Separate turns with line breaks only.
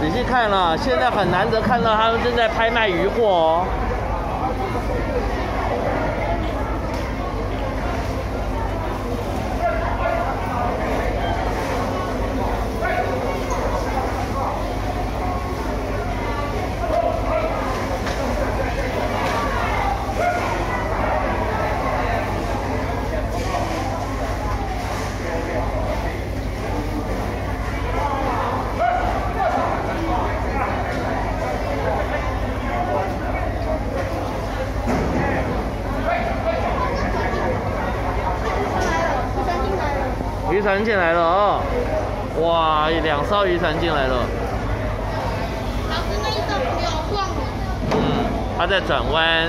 仔细看了，现在很难得看到他们正在拍卖鱼货哦。渔船进来了啊！哇，两艘渔船进来了。
老师那一晃。
嗯，它在转弯。